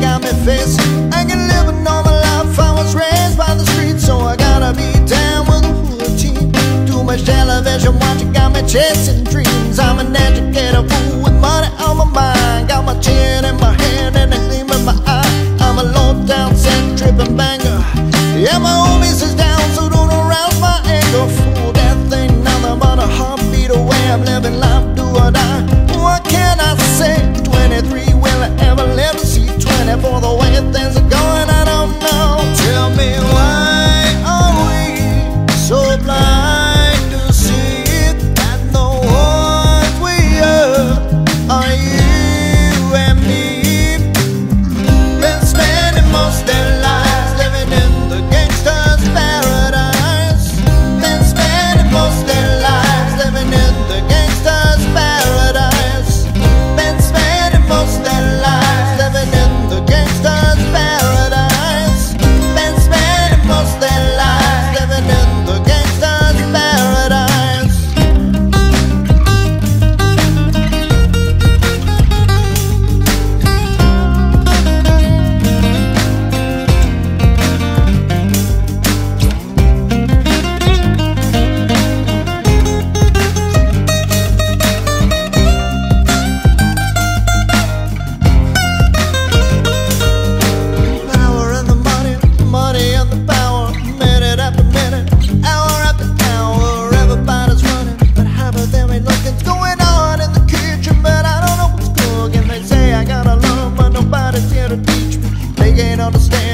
got me facing I can live a normal life, I was raised by the street So I gotta be down with the hood team. Too much television watching got me chasing dreams. I'm an educated fool with money on my mind. Got my chin in my hand and a gleam in my eye. I'm a low-down, set tripping banger. Yeah, my homies is down, so don't arouse my anger. Fool, that thing, nothing but a heartbeat away. I'm living life me. They can't understand.